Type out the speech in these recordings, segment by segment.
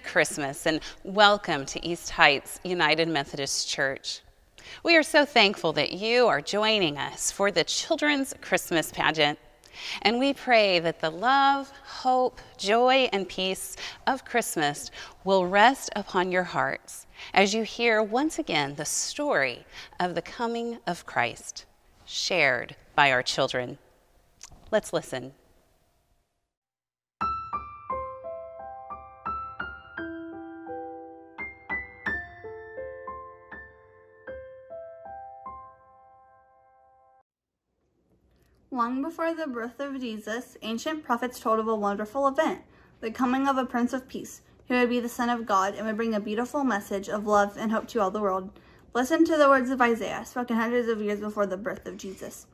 Christmas and welcome to East Heights United Methodist Church. We are so thankful that you are joining us for the Children's Christmas Pageant. And we pray that the love, hope, joy, and peace of Christmas will rest upon your hearts as you hear once again the story of the coming of Christ shared by our children. Let's listen. Long before the birth of Jesus, ancient prophets told of a wonderful event, the coming of a Prince of Peace, who would be the Son of God and would bring a beautiful message of love and hope to all the world. Listen to the words of Isaiah, spoken hundreds of years before the birth of Jesus.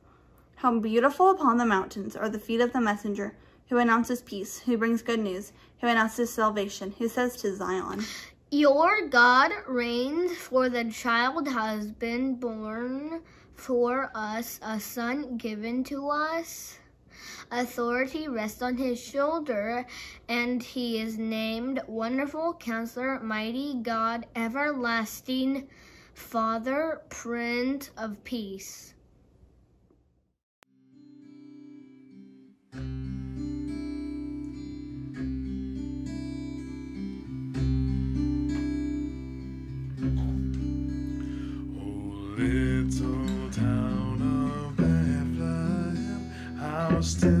How beautiful upon the mountains are the feet of the messenger, who announces peace, who brings good news, who announces salvation, who says to Zion, Your God reigns, for the child has been born for us a son given to us. Authority rests on his shoulder, and he is named Wonderful Counselor, Mighty God, Everlasting Father, Prince of Peace. Still we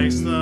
Christ the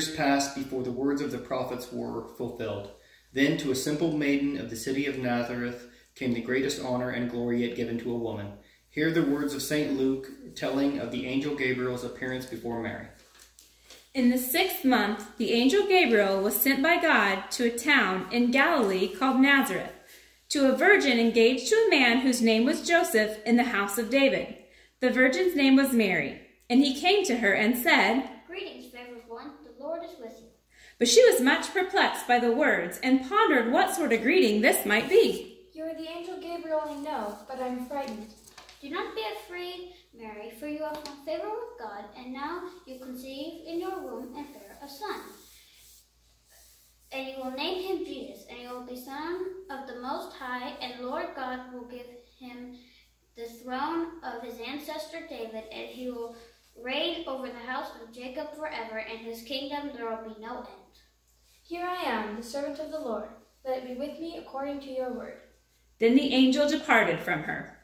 years passed before the words of the prophets were fulfilled. Then to a simple maiden of the city of Nazareth came the greatest honor and glory yet given to a woman. Hear the words of St. Luke telling of the angel Gabriel's appearance before Mary. In the sixth month, the angel Gabriel was sent by God to a town in Galilee called Nazareth, to a virgin engaged to a man whose name was Joseph in the house of David. The virgin's name was Mary, and he came to her and said, Greetings, favored one, the Lord is with you. But she was much perplexed by the words and pondered what sort of greeting this might be. You are the angel Gabriel, I know, but I'm frightened. Do not be afraid, Mary, for you have found favor with God, and now you conceive in your womb and bear a son. And you will name him Jesus, and he will be Son of the Most High, and Lord God will give him the throne of his ancestor David, and he will reign over the house of Jacob forever, and his kingdom there will be no end. Here I am, the servant of the Lord. Let it be with me according to your word. Then the angel departed from her.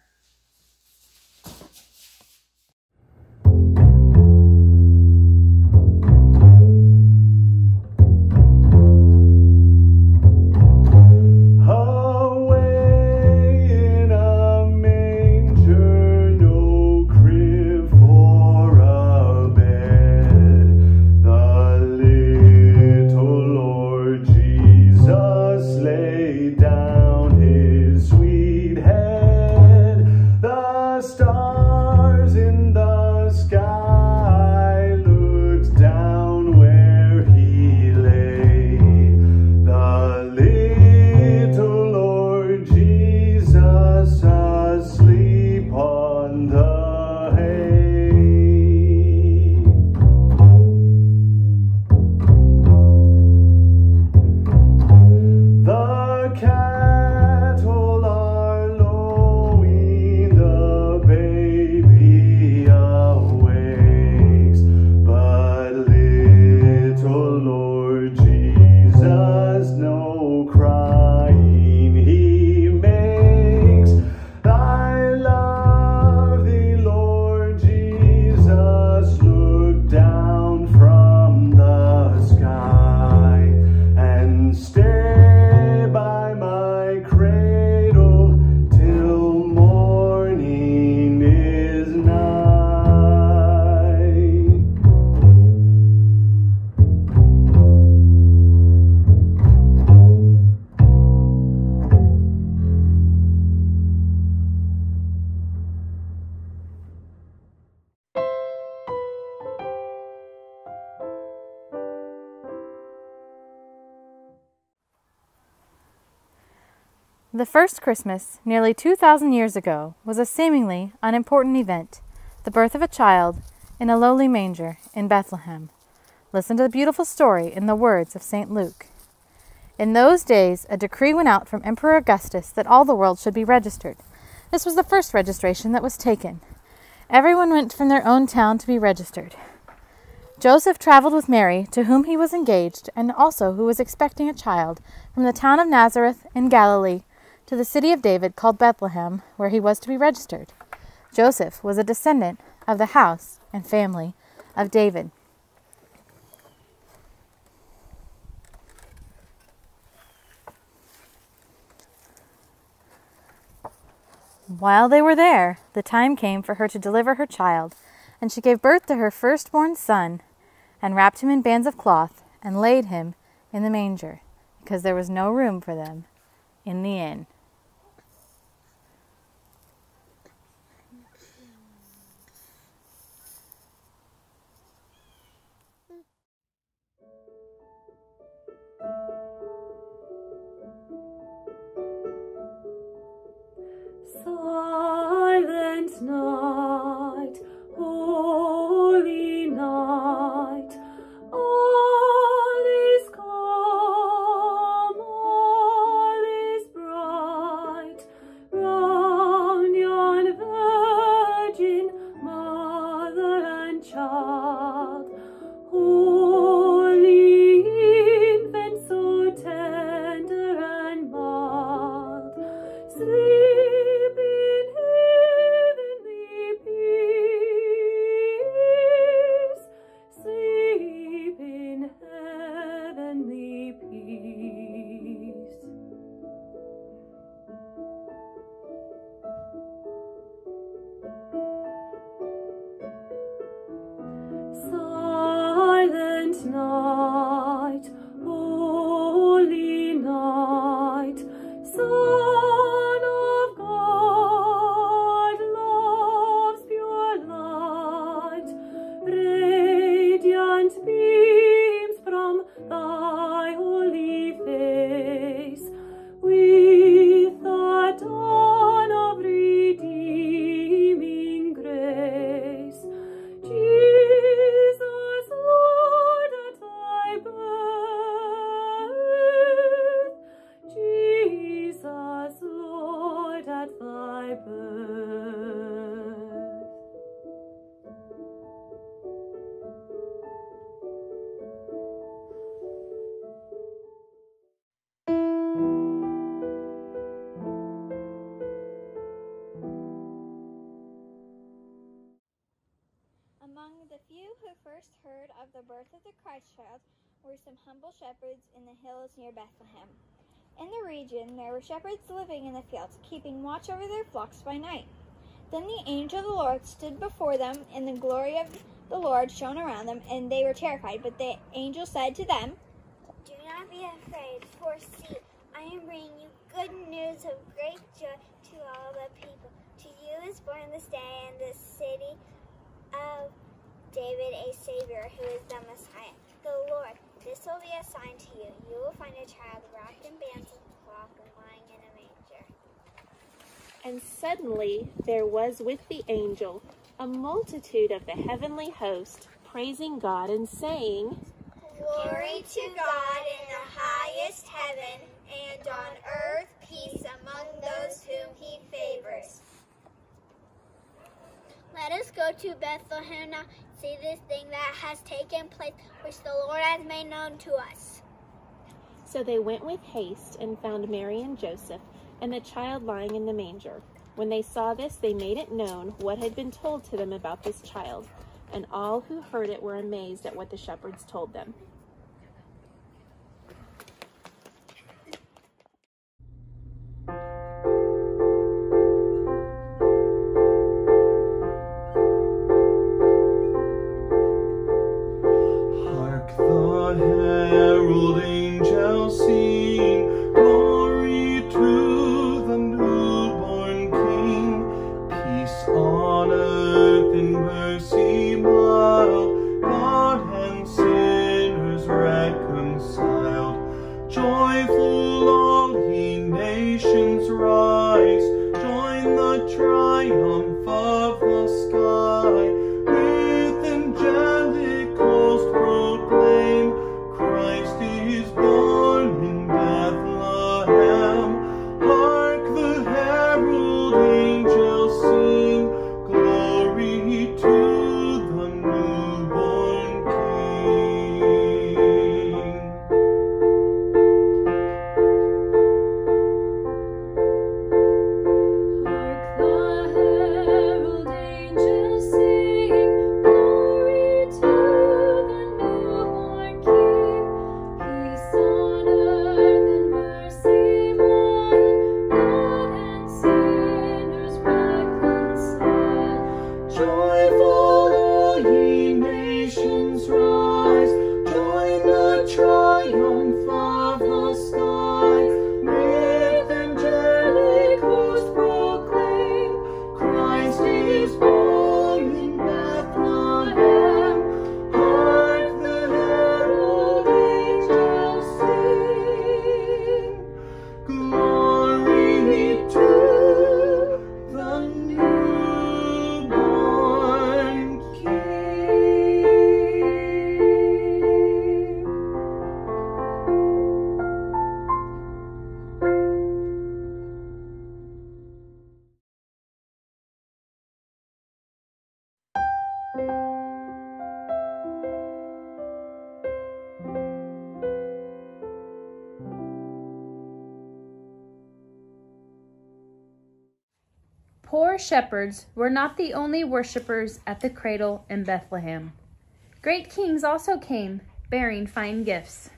The The first Christmas, nearly 2,000 years ago, was a seemingly unimportant event the birth of a child in a lowly manger in Bethlehem. Listen to the beautiful story in the words of St. Luke. In those days, a decree went out from Emperor Augustus that all the world should be registered. This was the first registration that was taken. Everyone went from their own town to be registered. Joseph traveled with Mary, to whom he was engaged, and also who was expecting a child, from the town of Nazareth in Galilee to the city of David called Bethlehem, where he was to be registered. Joseph was a descendant of the house and family of David. While they were there, the time came for her to deliver her child, and she gave birth to her firstborn son, and wrapped him in bands of cloth, and laid him in the manger, because there was no room for them in the inn. Silent night, the birth of the Christ child were some humble shepherds in the hills near Bethlehem. In the region there were shepherds living in the fields, keeping watch over their flocks by night. Then the angel of the Lord stood before them, and the glory of the Lord shone around them, and they were terrified. But the angel said to them, Do not be afraid, for see, I am bringing you good news of great joy to all the people. To you is born this day in the city of David a Savior, who is the Messiah, the Lord. This will be a sign to you. You will find a child wrapped in bands of cloth and lying in a manger. And suddenly there was with the angel a multitude of the heavenly host, praising God and saying, Glory to God in the highest heaven, and on earth peace among those whom he favors. Let us go to Bethlehem now, see this thing that has taken place, which the Lord has made known to us. So they went with haste and found Mary and Joseph and the child lying in the manger. When they saw this, they made it known what had been told to them about this child, and all who heard it were amazed at what the shepherds told them. Shepherds were not the only worshippers at the cradle in Bethlehem. Great kings also came, bearing fine gifts.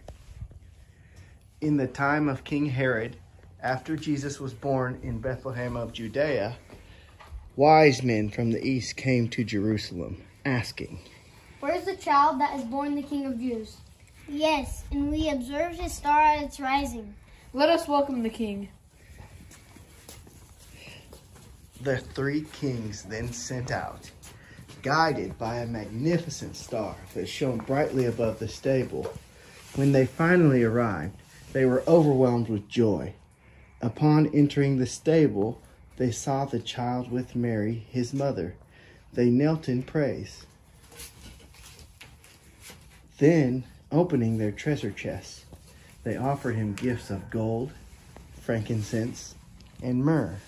In the time of King Herod, after Jesus was born in Bethlehem of Judea, wise men from the east came to Jerusalem, asking, Where is the child that is born the King of Jews? Yes, and we observed his star at its rising. Let us welcome the king. The three kings then sent out, guided by a magnificent star that shone brightly above the stable. When they finally arrived, they were overwhelmed with joy. Upon entering the stable, they saw the child with Mary, his mother. They knelt in praise. Then, opening their treasure chests, they offered him gifts of gold, frankincense, and myrrh.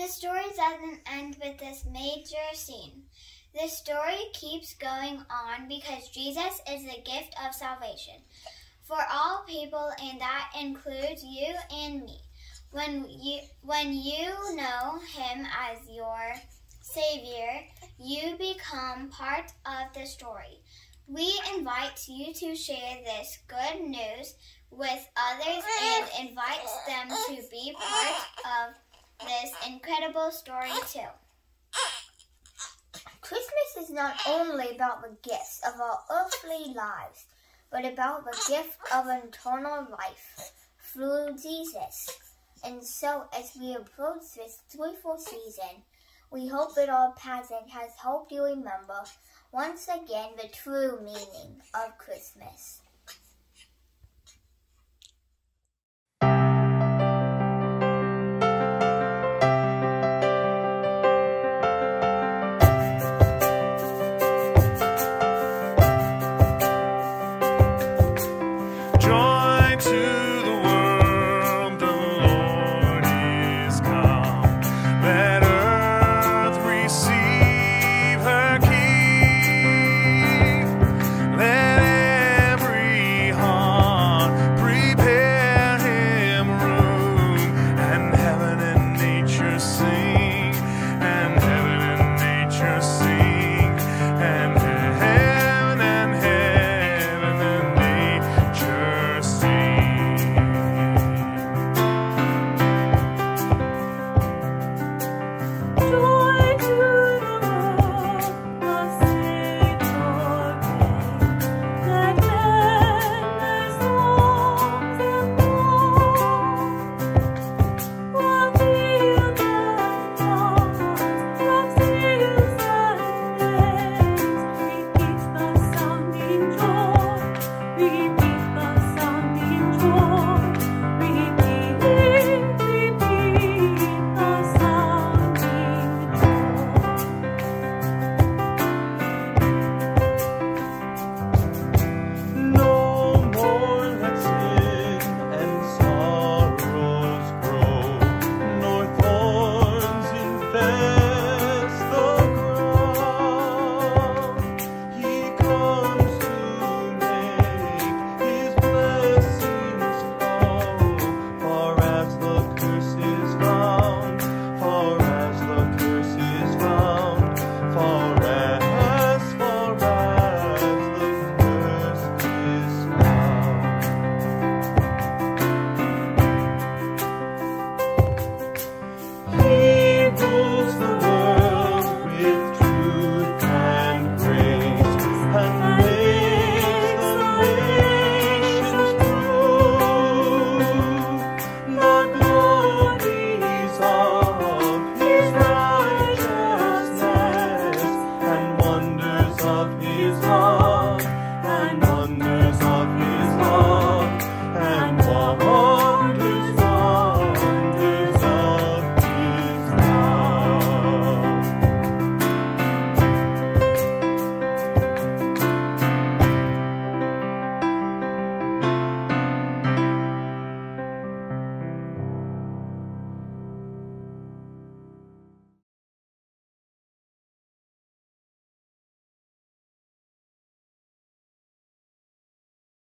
The story doesn't end with this major scene. The story keeps going on because Jesus is the gift of salvation for all people, and that includes you and me. When you when you know him as your savior, you become part of the story. We invite you to share this good news with others and invite them to be part of this incredible story too. Christmas is not only about the gifts of our earthly lives, but about the gift of eternal life through Jesus. And so, as we approach this joyful season, we hope that our pageant has helped you remember once again the true meaning of Christmas.